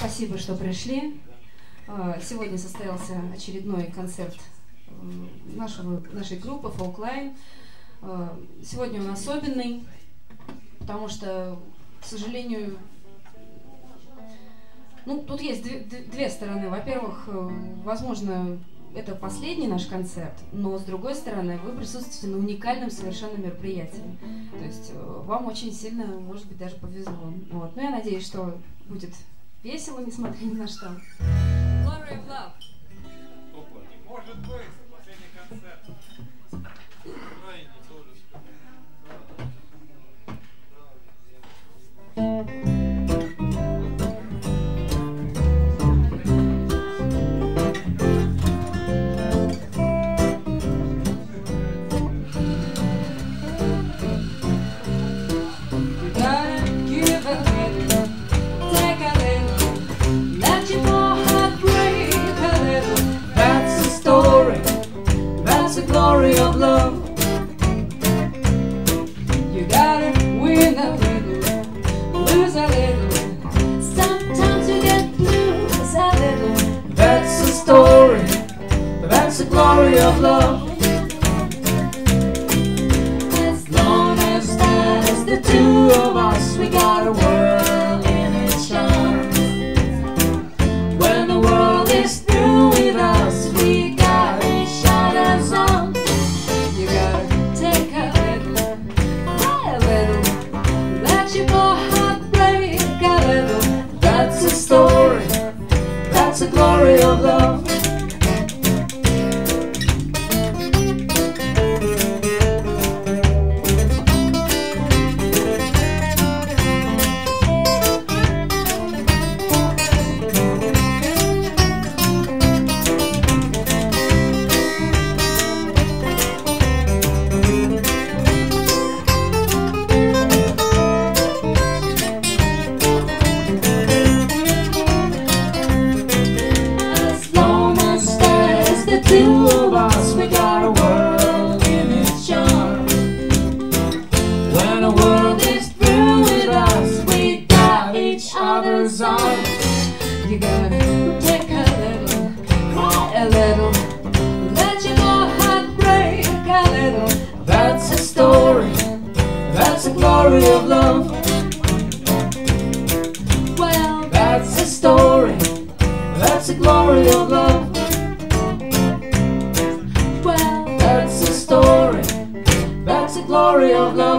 Спасибо, что пришли. А, сегодня состоялся очередной концерт э, нашего, нашей группы Folkline. А, сегодня он особенный, потому что, к сожалению, ну, тут есть две, две стороны. Во-первых, э, возможно, это последний наш концерт, но с другой стороны, вы присутствуете на уникальном совершенно мероприятии. То есть э, вам очень сильно, может быть, даже повезло. Вот. Но я надеюсь, что будет весело, несмотря ни на что. Glory of Love. Может быть, последний концерт. Glory of love. You gotta win a little, lose a little. Sometimes you get lose a little. That's the story, that's the glory of love. As long as there's the two of us, we got a other's arms. You gotta take a little, a little, let your heart break a little. That's the story, that's the glory of love. Well, that's the story. That's the glory of love. Well, that's the story. That's the glory of love.